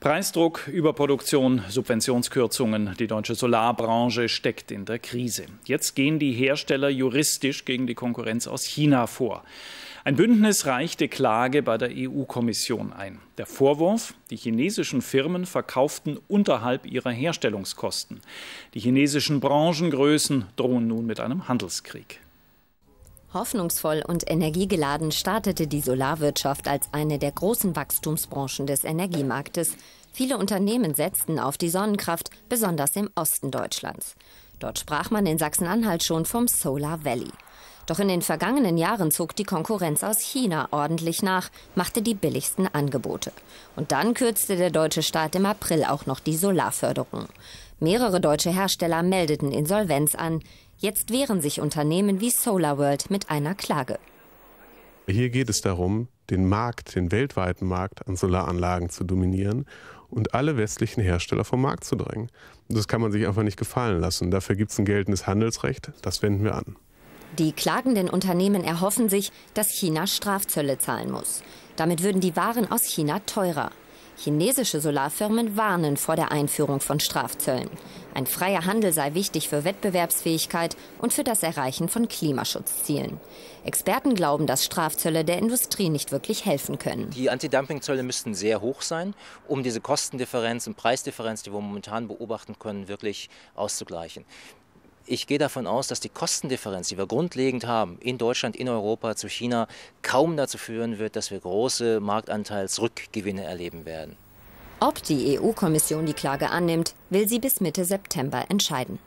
Preisdruck, Überproduktion, Subventionskürzungen. Die deutsche Solarbranche steckt in der Krise. Jetzt gehen die Hersteller juristisch gegen die Konkurrenz aus China vor. Ein bündnisreichte Klage bei der EU-Kommission ein. Der Vorwurf, die chinesischen Firmen verkauften unterhalb ihrer Herstellungskosten. Die chinesischen Branchengrößen drohen nun mit einem Handelskrieg. Hoffnungsvoll und energiegeladen startete die Solarwirtschaft als eine der großen Wachstumsbranchen des Energiemarktes. Viele Unternehmen setzten auf die Sonnenkraft, besonders im Osten Deutschlands. Dort sprach man in Sachsen-Anhalt schon vom Solar Valley. Doch in den vergangenen Jahren zog die Konkurrenz aus China ordentlich nach, machte die billigsten Angebote. Und dann kürzte der deutsche Staat im April auch noch die Solarförderung. Mehrere deutsche Hersteller meldeten Insolvenz an. Jetzt wehren sich Unternehmen wie SolarWorld mit einer Klage. Hier geht es darum, den Markt, den weltweiten Markt an Solaranlagen zu dominieren und alle westlichen Hersteller vom Markt zu drängen. Das kann man sich einfach nicht gefallen lassen. Dafür gibt es ein geltendes Handelsrecht, das wenden wir an. Die klagenden Unternehmen erhoffen sich, dass China Strafzölle zahlen muss. Damit würden die Waren aus China teurer. Chinesische Solarfirmen warnen vor der Einführung von Strafzöllen. Ein freier Handel sei wichtig für Wettbewerbsfähigkeit und für das Erreichen von Klimaschutzzielen. Experten glauben, dass Strafzölle der Industrie nicht wirklich helfen können. Die Antidumpingzölle müssten sehr hoch sein, um diese Kostendifferenz und Preisdifferenz, die wir momentan beobachten können, wirklich auszugleichen. Ich gehe davon aus, dass die Kostendifferenz, die wir grundlegend haben, in Deutschland, in Europa zu China, kaum dazu führen wird, dass wir große Marktanteilsrückgewinne erleben werden. Ob die EU-Kommission die Klage annimmt, will sie bis Mitte September entscheiden.